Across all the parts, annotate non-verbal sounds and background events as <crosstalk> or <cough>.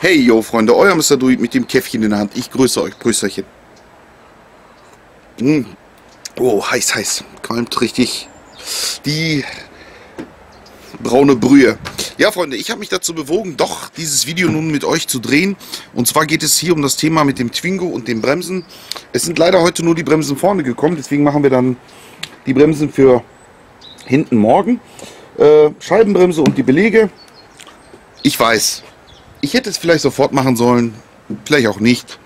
Hey yo Freunde, euer Mr. Druid mit dem Käffchen in der Hand. Ich grüße euch, Grüßerchen. Mm. Oh, heiß, heiß. Qualmt richtig die braune Brühe. Ja Freunde, ich habe mich dazu bewogen, doch dieses Video nun mit euch zu drehen. Und zwar geht es hier um das Thema mit dem Twingo und den Bremsen. Es sind leider heute nur die Bremsen vorne gekommen, deswegen machen wir dann die Bremsen für hinten morgen. Äh, Scheibenbremse und die Belege. Ich weiß, ich hätte es vielleicht sofort machen sollen, vielleicht auch nicht.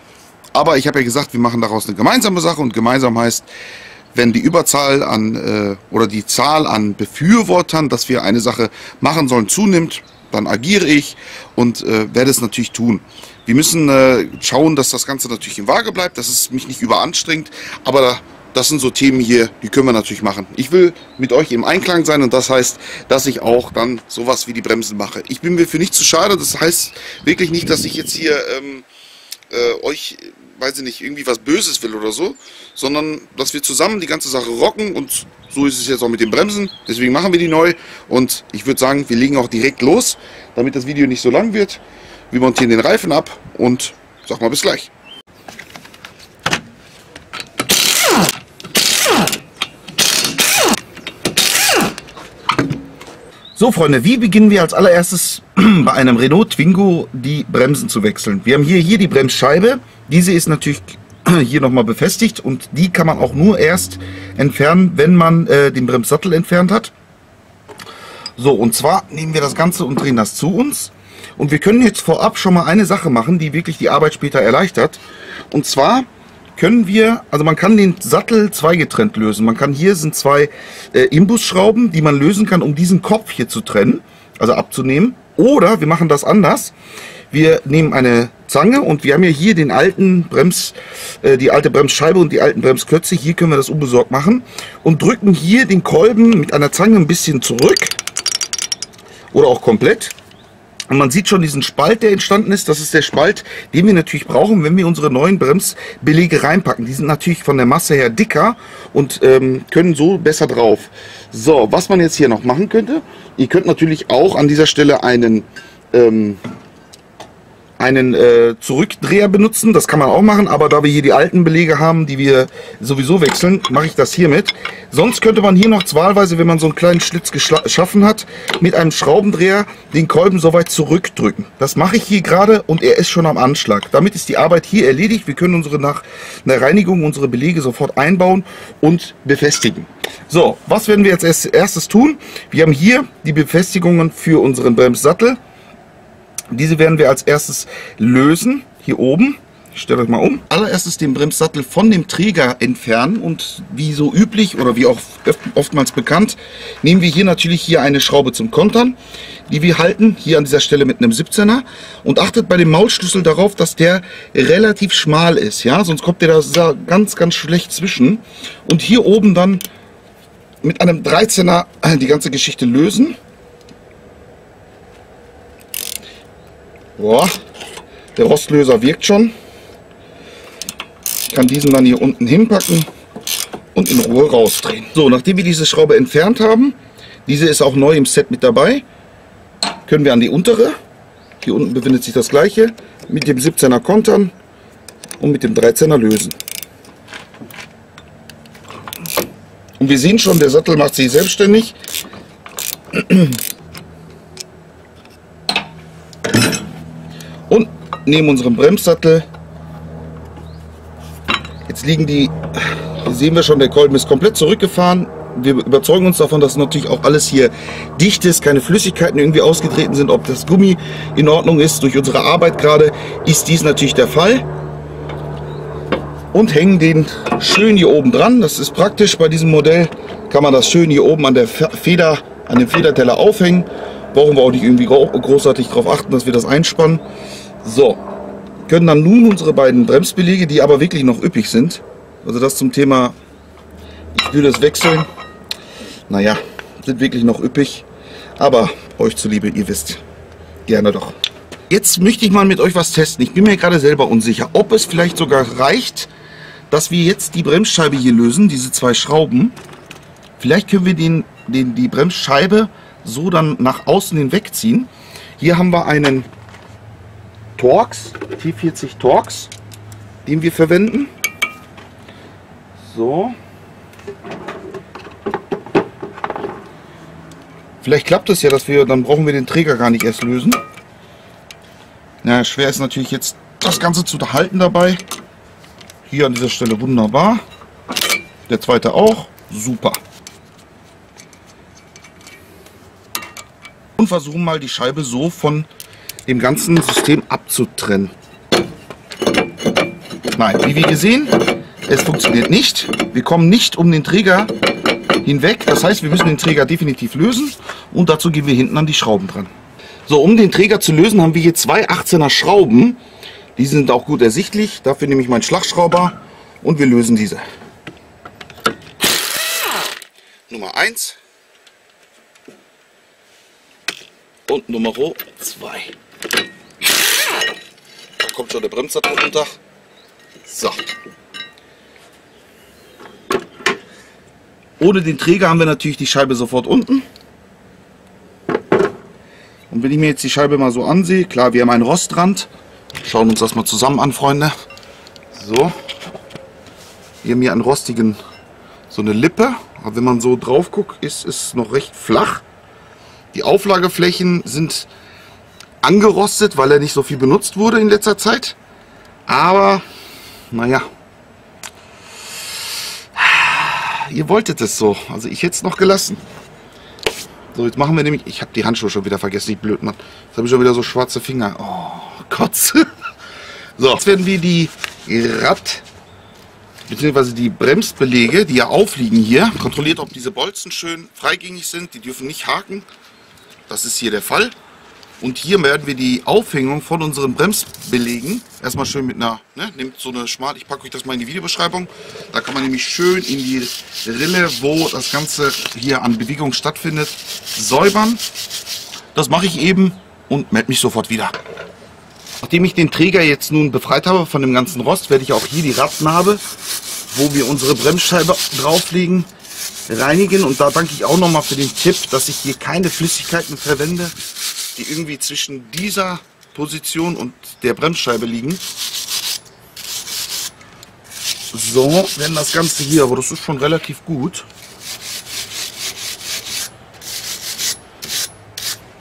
Aber ich habe ja gesagt, wir machen daraus eine gemeinsame Sache und gemeinsam heißt, wenn die Überzahl an äh, oder die Zahl an Befürwortern, dass wir eine Sache machen sollen, zunimmt, dann agiere ich und äh, werde es natürlich tun. Wir müssen äh, schauen, dass das Ganze natürlich im Waage bleibt, dass es mich nicht überanstrengt, aber das sind so Themen hier, die können wir natürlich machen. Ich will mit euch im Einklang sein und das heißt, dass ich auch dann sowas wie die Bremsen mache. Ich bin mir für nichts zu schade, das heißt wirklich nicht, dass ich jetzt hier ähm, äh, euch, weiß ich nicht, irgendwie was Böses will oder so, sondern dass wir zusammen die ganze Sache rocken und so ist es jetzt auch mit den Bremsen. Deswegen machen wir die neu und ich würde sagen, wir legen auch direkt los, damit das Video nicht so lang wird. Wir montieren den Reifen ab und sag mal bis gleich. So Freunde, wie beginnen wir als allererstes <clears throat> bei einem Renault Twingo die Bremsen zu wechseln? Wir haben hier, hier die Bremsscheibe. Diese ist natürlich <clears throat> hier nochmal befestigt und die kann man auch nur erst entfernen, wenn man äh, den Bremssattel entfernt hat. So, und zwar nehmen wir das Ganze und drehen das zu uns. Und wir können jetzt vorab schon mal eine Sache machen, die wirklich die Arbeit später erleichtert. Und zwar können wir, also man kann den Sattel zweigetrennt lösen. Man kann hier sind zwei äh, Imbusschrauben, die man lösen kann, um diesen Kopf hier zu trennen, also abzunehmen. Oder wir machen das anders. Wir nehmen eine Zange und wir haben ja hier den alten Brems, äh, die alte Bremsscheibe und die alten Bremsklötze. Hier können wir das unbesorgt machen und drücken hier den Kolben mit einer Zange ein bisschen zurück oder auch komplett und man sieht schon diesen Spalt, der entstanden ist. Das ist der Spalt, den wir natürlich brauchen, wenn wir unsere neuen Bremsbelege reinpacken. Die sind natürlich von der Masse her dicker und ähm, können so besser drauf. So, was man jetzt hier noch machen könnte, ihr könnt natürlich auch an dieser Stelle einen ähm, einen äh, Zurückdreher benutzen. Das kann man auch machen, aber da wir hier die alten Belege haben, die wir sowieso wechseln, mache ich das hiermit. Sonst könnte man hier noch wahlweise, wenn man so einen kleinen Schlitz geschaffen hat, mit einem Schraubendreher den Kolben so weit zurückdrücken. Das mache ich hier gerade und er ist schon am Anschlag. Damit ist die Arbeit hier erledigt. Wir können unsere nach einer Reinigung unsere Belege sofort einbauen und befestigen. So, was werden wir jetzt als erstes tun? Wir haben hier die Befestigungen für unseren Bremssattel. Diese werden wir als erstes lösen, hier oben. Ich stelle euch mal um. Allererstes den Bremssattel von dem Träger entfernen und wie so üblich oder wie auch oftmals bekannt, nehmen wir hier natürlich hier eine Schraube zum Kontern, die wir halten, hier an dieser Stelle mit einem 17er und achtet bei dem Maulschlüssel darauf, dass der relativ schmal ist, ja, sonst kommt der da ganz, ganz schlecht zwischen und hier oben dann mit einem 13er die ganze Geschichte lösen Boah, der Rostlöser wirkt schon. Ich kann diesen dann hier unten hinpacken und in Ruhe rausdrehen. So, nachdem wir diese Schraube entfernt haben, diese ist auch neu im Set mit dabei, können wir an die untere, hier unten befindet sich das gleiche, mit dem 17er kontern und mit dem 13er lösen. Und wir sehen schon, der Sattel macht sich selbstständig. Und nehmen unseren Bremssattel. Jetzt liegen die, hier sehen wir schon, der Kolben ist komplett zurückgefahren. Wir überzeugen uns davon, dass natürlich auch alles hier dicht ist, keine Flüssigkeiten irgendwie ausgetreten sind. Ob das Gummi in Ordnung ist, durch unsere Arbeit gerade, ist dies natürlich der Fall. Und hängen den schön hier oben dran. Das ist praktisch bei diesem Modell, kann man das schön hier oben an der Feder, an dem Federteller aufhängen. Brauchen wir auch nicht irgendwie großartig darauf achten, dass wir das einspannen. So, können dann nun unsere beiden Bremsbelege, die aber wirklich noch üppig sind, also das zum Thema, ich würde es wechseln, naja, sind wirklich noch üppig, aber euch zuliebe, ihr wisst, gerne doch. Jetzt möchte ich mal mit euch was testen. Ich bin mir gerade selber unsicher, ob es vielleicht sogar reicht, dass wir jetzt die Bremsscheibe hier lösen, diese zwei Schrauben. Vielleicht können wir den, den, die Bremsscheibe so dann nach außen hinwegziehen. Hier haben wir einen Torx, T40 Torx, den wir verwenden. So. Vielleicht klappt es ja, dass wir, dann brauchen wir den Träger gar nicht erst lösen. Na, schwer ist natürlich jetzt das Ganze zu halten dabei. Hier an dieser Stelle wunderbar. Der zweite auch. Super. Und versuchen mal die Scheibe so von dem ganzen System abzutrennen. Nein, wie wir gesehen, es funktioniert nicht. Wir kommen nicht um den Träger hinweg. Das heißt, wir müssen den Träger definitiv lösen und dazu gehen wir hinten an die Schrauben dran. So, um den Träger zu lösen, haben wir hier zwei 18er Schrauben. Die sind auch gut ersichtlich. Dafür nehme ich meinen Schlagschrauber und wir lösen diese. Nummer 1 und Nummer 2. Kommt schon der Bremssattel runter. So. Ohne den Träger haben wir natürlich die Scheibe sofort unten. Und wenn ich mir jetzt die Scheibe mal so ansehe, klar, wir haben einen Rostrand. Schauen uns das mal zusammen an, Freunde. So. Wir haben hier einen rostigen, so eine Lippe. Aber wenn man so drauf guckt, ist es noch recht flach. Die Auflageflächen sind angerostet, weil er nicht so viel benutzt wurde in letzter Zeit. Aber, naja. Ihr wolltet es so. Also ich hätte es noch gelassen. So, jetzt machen wir nämlich... Ich habe die Handschuhe schon wieder vergessen, ich blöd, Mann. Jetzt habe ich schon wieder so schwarze Finger. Oh, Kotze. <laughs> So, jetzt werden wir die Rad... beziehungsweise die Bremsbelege, die ja aufliegen hier, kontrolliert, ob diese Bolzen schön freigängig sind. Die dürfen nicht haken. Das ist hier der Fall. Und hier werden wir die Aufhängung von unseren Bremsbelegen erstmal schön mit einer, ne, nehmt so eine Smart, ich packe euch das mal in die Videobeschreibung. Da kann man nämlich schön in die Rille, wo das Ganze hier an Bewegung stattfindet, säubern. Das mache ich eben und melde mich sofort wieder. Nachdem ich den Träger jetzt nun befreit habe von dem ganzen Rost, werde ich auch hier die Radnabe, wo wir unsere Bremsscheibe drauflegen, reinigen. Und da danke ich auch nochmal für den Tipp, dass ich hier keine Flüssigkeiten verwende, die irgendwie zwischen dieser Position und der Bremsscheibe liegen. So, wenn das Ganze hier, aber das ist schon relativ gut.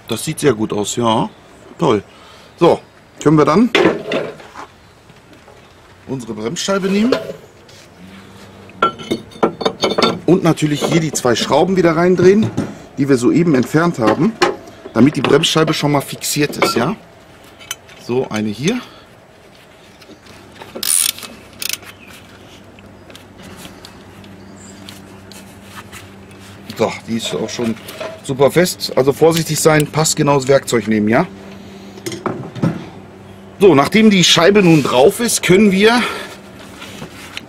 Das sieht sehr gut aus, ja. Toll. So, können wir dann unsere Bremsscheibe nehmen. Und natürlich hier die zwei Schrauben wieder reindrehen, die wir soeben entfernt haben damit die Bremsscheibe schon mal fixiert ist, ja. So, eine hier. So, die ist auch schon super fest. Also vorsichtig sein, passt genau das Werkzeug nehmen, ja. So, nachdem die Scheibe nun drauf ist, können wir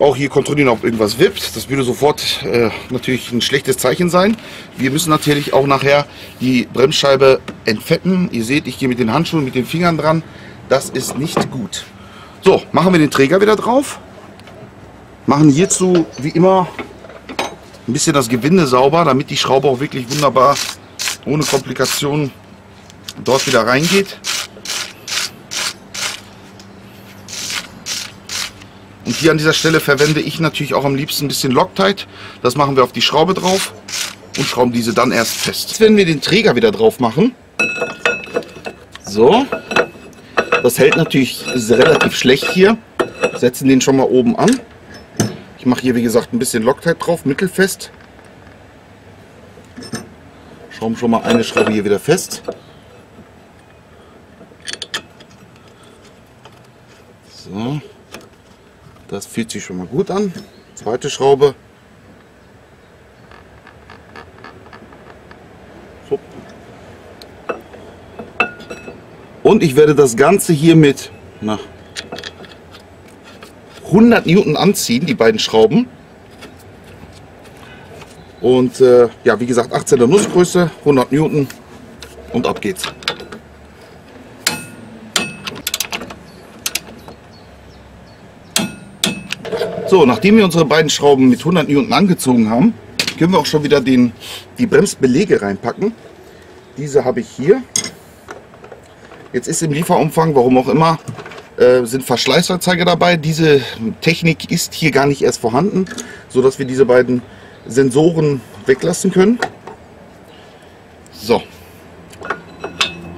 auch hier kontrollieren, ob irgendwas wippt. Das würde sofort äh, natürlich ein schlechtes Zeichen sein. Wir müssen natürlich auch nachher die Bremsscheibe entfetten. Ihr seht, ich gehe mit den Handschuhen, mit den Fingern dran. Das ist nicht gut. So, machen wir den Träger wieder drauf. Machen hierzu wie immer ein bisschen das Gewinde sauber, damit die Schraube auch wirklich wunderbar ohne Komplikationen dort wieder reingeht. Und hier an dieser Stelle verwende ich natürlich auch am liebsten ein bisschen Loctite. Das machen wir auf die Schraube drauf und schrauben diese dann erst fest. Jetzt werden wir den Träger wieder drauf machen. So. Das hält natürlich relativ schlecht hier. Setzen den schon mal oben an. Ich mache hier wie gesagt ein bisschen Loctite drauf, mittelfest. Schrauben schon mal eine Schraube hier wieder fest. So. Das fühlt sich schon mal gut an. Zweite Schraube. So. Und ich werde das Ganze hier mit na, 100 Newton anziehen, die beiden Schrauben. Und äh, ja, wie gesagt, 18er Nussgröße, 100 Newton und ab geht's. So, nachdem wir unsere beiden Schrauben mit 100 Newton angezogen haben, können wir auch schon wieder den, die Bremsbelege reinpacken. Diese habe ich hier. Jetzt ist im Lieferumfang, warum auch immer, äh, sind Verschleißanzeiger dabei. Diese Technik ist hier gar nicht erst vorhanden, sodass wir diese beiden Sensoren weglassen können. So,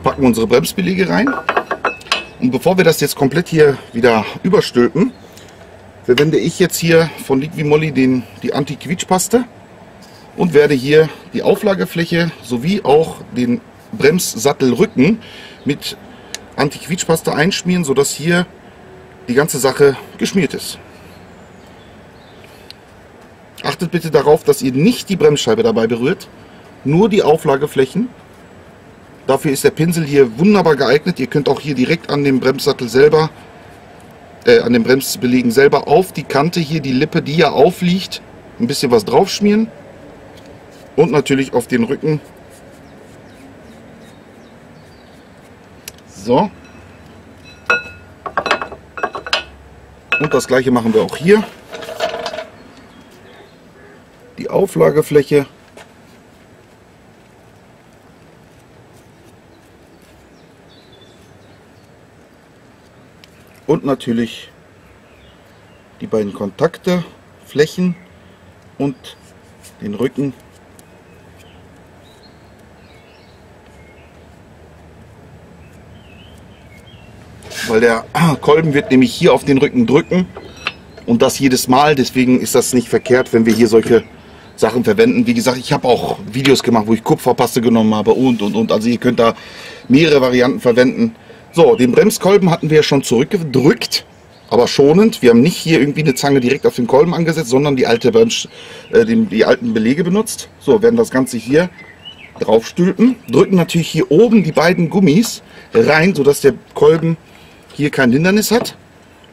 packen unsere Bremsbeläge rein. Und bevor wir das jetzt komplett hier wieder überstülpen, verwende ich jetzt hier von Liquimolli den, die Anti-Quietschpaste und werde hier die Auflagefläche sowie auch den Bremssattelrücken mit Anti-Quietschpaste einschmieren, sodass hier die ganze Sache geschmiert ist. Achtet bitte darauf, dass ihr nicht die Bremsscheibe dabei berührt, nur die Auflageflächen. Dafür ist der Pinsel hier wunderbar geeignet. Ihr könnt auch hier direkt an dem Bremssattel selber, äh, an dem Bremsbelegen selber auf die Kante hier, die Lippe, die ja aufliegt, ein bisschen was drauf schmieren. Und natürlich auf den Rücken. So. Und das gleiche machen wir auch hier. Die Auflagefläche und natürlich die beiden Kontakte, Flächen und den Rücken. Weil der <clears throat> Kolben wird nämlich hier auf den Rücken drücken und das jedes Mal. Deswegen ist das nicht verkehrt, wenn wir hier solche Sachen verwenden. Wie gesagt, ich habe auch Videos gemacht, wo ich Kupferpaste genommen habe und und und. Also ihr könnt da mehrere Varianten verwenden. So, den Bremskolben hatten wir schon zurückgedrückt, aber schonend. Wir haben nicht hier irgendwie eine Zange direkt auf den Kolben angesetzt, sondern die, alte Brems, äh, die, die alten Belege benutzt. So, werden das Ganze hier draufstülpen. Drücken natürlich hier oben die beiden Gummis rein, sodass der Kolben hier kein Hindernis hat.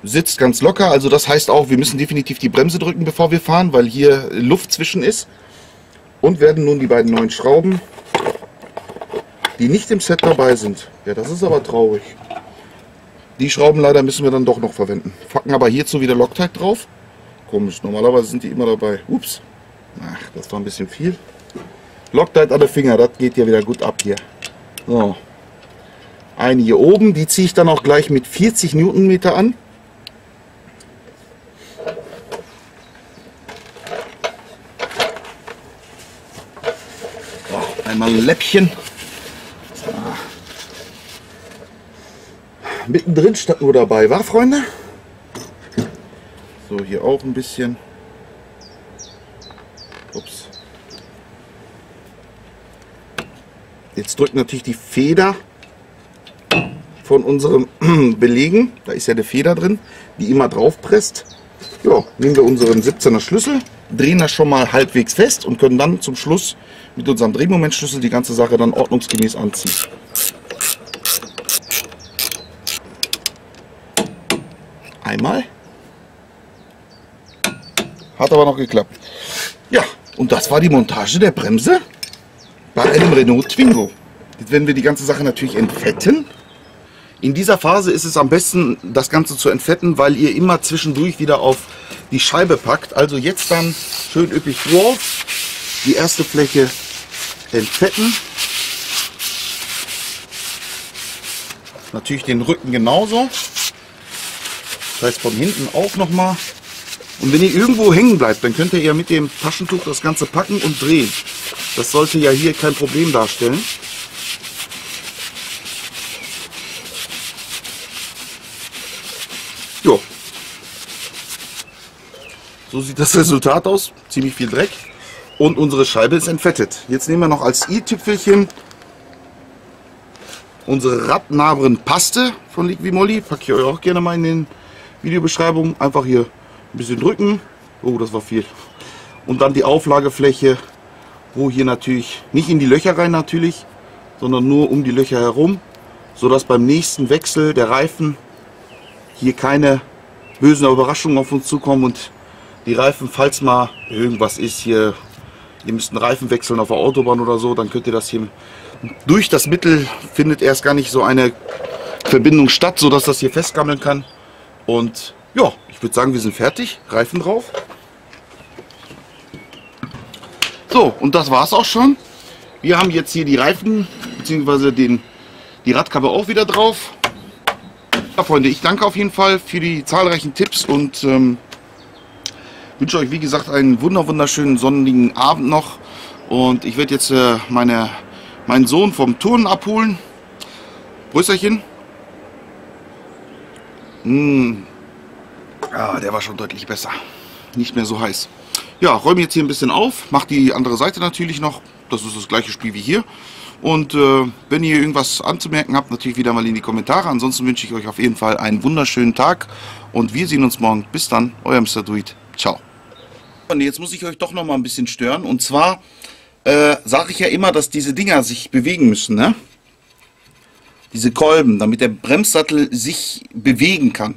Sitzt ganz locker, also das heißt auch, wir müssen definitiv die Bremse drücken, bevor wir fahren, weil hier Luft zwischen ist. Und werden nun die beiden neuen Schrauben die nicht im Set dabei sind. Ja, das ist aber traurig. Die Schrauben leider müssen wir dann doch noch verwenden. Facken aber hierzu wieder Loctite drauf. Komisch, normalerweise sind die immer dabei. Ups. Ach, das war ein bisschen viel. Loctite der Finger, das geht ja wieder gut ab hier. So. Eine hier oben, die ziehe ich dann auch gleich mit 40 Newtonmeter an. Einmal ein Läppchen. Mittendrin stand nur dabei, war Freunde? So, hier auch ein bisschen. Ups. Jetzt drückt natürlich die Feder von unserem <clears throat> Belegen. Da ist ja eine Feder drin, die immer drauf presst. Ja, nehmen wir unseren 17er Schlüssel, drehen das schon mal halbwegs fest und können dann zum Schluss mit unserem Drehmomentschlüssel die ganze Sache dann ordnungsgemäß anziehen. Einmal. Hat aber noch geklappt. Ja, und das war die Montage der Bremse bei einem Renault Twingo. Jetzt werden wir die ganze Sache natürlich entfetten. In dieser Phase ist es am besten, das Ganze zu entfetten, weil ihr immer zwischendurch wieder auf die Scheibe packt. Also jetzt dann schön üppig drauf. Die erste Fläche entfetten. Natürlich den Rücken genauso. Das heißt von hinten auch nochmal. Und wenn ihr irgendwo hängen bleibt, dann könnt ihr ja mit dem Taschentuch das Ganze packen und drehen. Das sollte ja hier kein Problem darstellen. Jo. So sieht das <laughs> Resultat aus. Ziemlich viel Dreck. Und unsere Scheibe ist entfettet. Jetzt nehmen wir noch als i-Tüpfelchen unsere Radnabren Paste von Liquimolli. Packe ich euch auch gerne mal in den Videobeschreibung. Einfach hier ein bisschen drücken. Oh, das war viel. Und dann die Auflagefläche, wo hier natürlich, nicht in die Löcher rein natürlich, sondern nur um die Löcher herum, sodass beim nächsten Wechsel der Reifen hier keine bösen Überraschungen auf uns zukommen und die Reifen, falls mal irgendwas ist hier, ihr müsst einen Reifen wechseln auf der Autobahn oder so, dann könnt ihr das hier durch das Mittel findet erst gar nicht so eine Verbindung statt, sodass das hier festgammeln kann. Und ja, ich würde sagen, wir sind fertig. Reifen drauf. So, und das war es auch schon. Wir haben jetzt hier die Reifen bzw. den Die Radkappe auch wieder drauf. Ja, Freunde, ich danke auf jeden Fall für die zahlreichen Tipps und ähm, wünsche euch, wie gesagt, einen wunder wunderschönen sonnigen Abend noch. Und ich werde jetzt äh, meine, meinen Sohn vom Turnen abholen. Brüsserchen. Mmh. Ah, der war schon deutlich besser. Nicht mehr so heiß. Ja, räume jetzt hier ein bisschen auf, mache die andere Seite natürlich noch. Das ist das gleiche Spiel wie hier. Und äh, wenn ihr irgendwas anzumerken habt, natürlich wieder mal in die Kommentare. Ansonsten wünsche ich euch auf jeden Fall einen wunderschönen Tag und wir sehen uns morgen. Bis dann, euer Mr. Druid. Ciao. Und jetzt muss ich euch doch noch mal ein bisschen stören. Und zwar äh, sage ich ja immer, dass diese Dinger sich bewegen müssen, ne? Diese Kolben, damit der Bremssattel sich bewegen kann.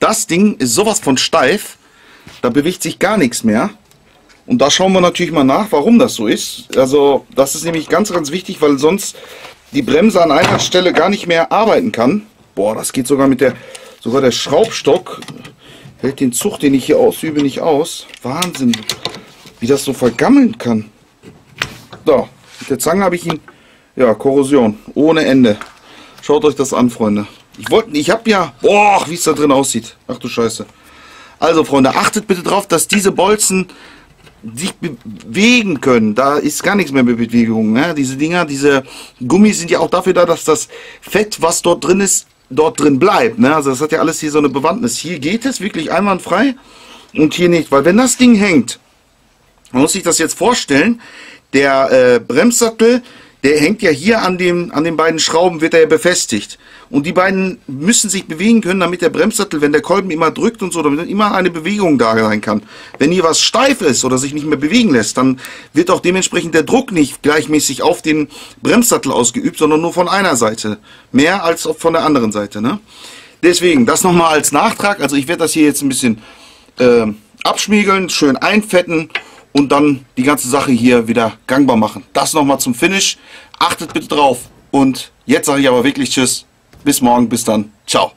Das Ding ist sowas von steif, da bewegt sich gar nichts mehr. Und da schauen wir natürlich mal nach, warum das so ist. Also das ist nämlich ganz, ganz wichtig, weil sonst die Bremse an einer Stelle gar nicht mehr arbeiten kann. Boah, das geht sogar mit der, sogar der Schraubstock hält den Zug, den ich hier ausübe, nicht aus. Wahnsinn, wie das so vergammeln kann. So, mit der Zange habe ich ihn, ja, Korrosion, ohne Ende. Schaut euch das an, Freunde. Ich wollte, ich habe ja, boah, wie es da drin aussieht. Ach du Scheiße. Also, Freunde, achtet bitte darauf, dass diese Bolzen sich bewegen können. Da ist gar nichts mehr mit Bewegung. Ne? Diese Dinger, diese Gummis sind ja auch dafür da, dass das Fett, was dort drin ist, dort drin bleibt. Ne? Also das hat ja alles hier so eine Bewandtnis. Hier geht es wirklich einwandfrei und hier nicht. Weil wenn das Ding hängt, man muss sich das jetzt vorstellen, der äh, Bremssattel der hängt ja hier an, dem, an den beiden Schrauben, wird er ja befestigt. Und die beiden müssen sich bewegen können, damit der Bremssattel, wenn der Kolben immer drückt und so, damit immer eine Bewegung da sein kann. Wenn hier was steif ist oder sich nicht mehr bewegen lässt, dann wird auch dementsprechend der Druck nicht gleichmäßig auf den Bremssattel ausgeübt, sondern nur von einer Seite. Mehr als von der anderen Seite. Ne? Deswegen, das nochmal als Nachtrag. Also ich werde das hier jetzt ein bisschen äh, abschmiegeln, schön einfetten und dann die ganze Sache hier wieder gangbar machen. Das nochmal zum Finish. Achtet bitte drauf. Und jetzt sage ich aber wirklich Tschüss. Bis morgen. Bis dann. Ciao.